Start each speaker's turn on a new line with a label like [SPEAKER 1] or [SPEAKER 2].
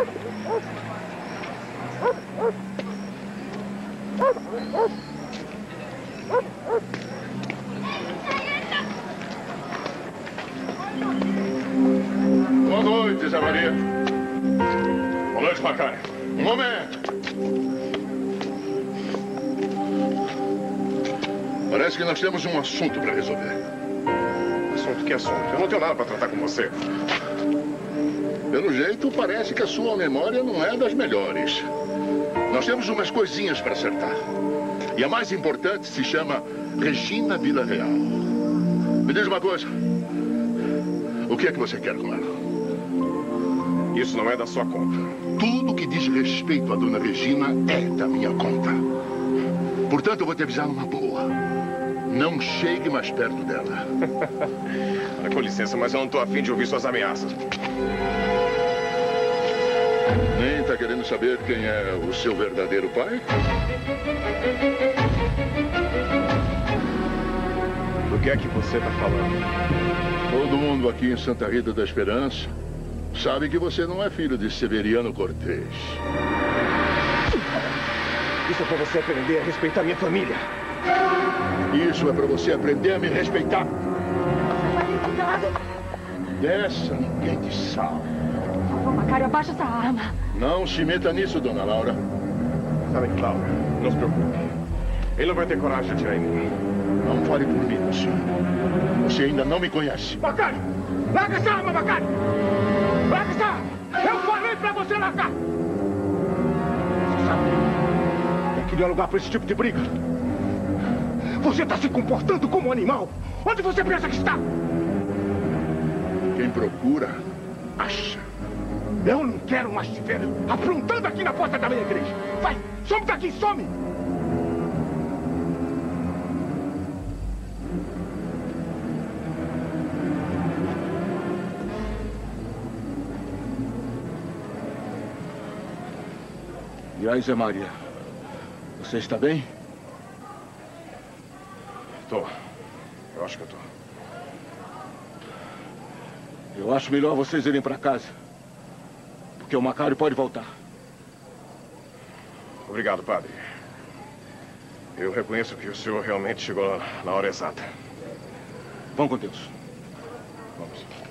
[SPEAKER 1] Boa noite, Zé Maria. Boa noite, Macari. Um momento. Parece que nós temos um assunto para resolver.
[SPEAKER 2] Assunto que assunto? Eu não tenho nada para tratar com você.
[SPEAKER 1] Pelo jeito, parece que a sua memória não é das melhores. Nós temos umas coisinhas para acertar. E a mais importante se chama Regina Vila Real. Me diz uma coisa. O que é que você quer com ela?
[SPEAKER 2] Isso não é da sua conta.
[SPEAKER 1] Tudo que diz respeito à dona Regina é da minha conta. Portanto, eu vou te avisar numa boa. Não chegue mais perto dela.
[SPEAKER 2] Com licença, mas eu não estou afim de ouvir suas ameaças.
[SPEAKER 1] Nem está querendo saber quem é o seu verdadeiro pai?
[SPEAKER 2] Do que é que você está falando?
[SPEAKER 1] Todo mundo aqui em Santa Rita da Esperança sabe que você não é filho de Severiano Cortês.
[SPEAKER 2] Isso é para você aprender a respeitar minha família.
[SPEAKER 1] Isso é para você aprender a me respeitar. Dessa ninguém te salva.
[SPEAKER 3] Favor, Macário, abaixa essa arma.
[SPEAKER 1] Não se meta nisso, dona Laura.
[SPEAKER 2] Sabe, Cláudia, não se preocupe. Ele não vai ter coragem de atirar em mim.
[SPEAKER 1] Não fale por mim, moço. Você ainda não me conhece.
[SPEAKER 4] Macário! Larga essa arma, Macário! Larga essa arma! Eu falei pra você largar! Você sabe, aqui não é lugar pra esse tipo de briga. Você tá se comportando como um animal. Onde você pensa que está?
[SPEAKER 1] Quem procura, acha.
[SPEAKER 4] Eu não quero mais te ver aprontando aqui na porta da minha igreja. Vai, some daqui, some!
[SPEAKER 1] E aí, Zé Maria? Você está bem?
[SPEAKER 2] Tô. Eu acho que eu tô.
[SPEAKER 1] Eu acho melhor vocês irem para casa. Porque o Macário pode voltar.
[SPEAKER 2] Obrigado, padre. Eu reconheço que o senhor realmente chegou na hora exata.
[SPEAKER 1] Vão com Deus.
[SPEAKER 2] Vamos.